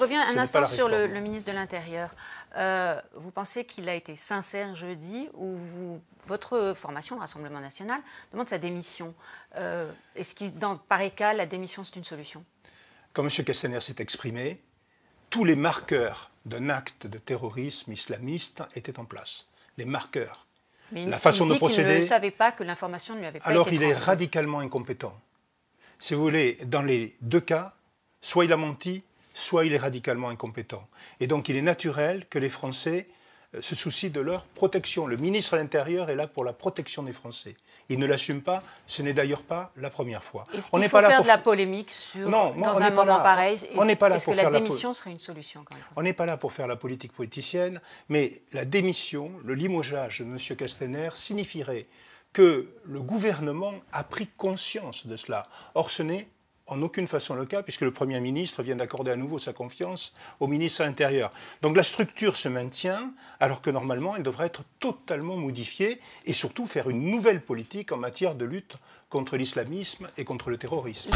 reviens un instant sur le, ministre de l'Intérieur. Euh, vous pensez qu'il a été sincère jeudi ou vous, votre formation, le Rassemblement national, demande sa démission euh, Est-ce que dans pareil cas, la démission, c'est une solution? Quand M. Castaner s'est exprimé, tous les marqueurs d'un acte de terrorisme islamiste étaient en place. Les marqueurs. Mais la façon de procéder. Il ne savait pas que l'information ne lui avait pas Alors été il est radicalement incompétent. Si vous voulez, dans les deux cas, soit il a menti, soit il est radicalement incompétent. Et donc il est naturel que les Français euh, se soucient de leur protection. Le ministre de l'Intérieur est là pour la protection des Français. Il ne l'assume pas, ce n'est d'ailleurs pas la première fois. Est-ce qu'il faut pas faire de la polémique sur, non, dans un moment pareil On n'est pas là pour que la démission serait une solution quand même On n'est pas là pour faire la politique politicienne, mais la démission, le limogeage de M. Castaner signifierait que le gouvernement a pris conscience de cela. Or, ce n'est en aucune façon le cas, puisque le Premier ministre vient d'accorder à nouveau sa confiance au ministre de l'Intérieur. Donc la structure se maintient, alors que normalement elle devrait être totalement modifiée et surtout faire une nouvelle politique en matière de lutte contre l'islamisme et contre le terrorisme.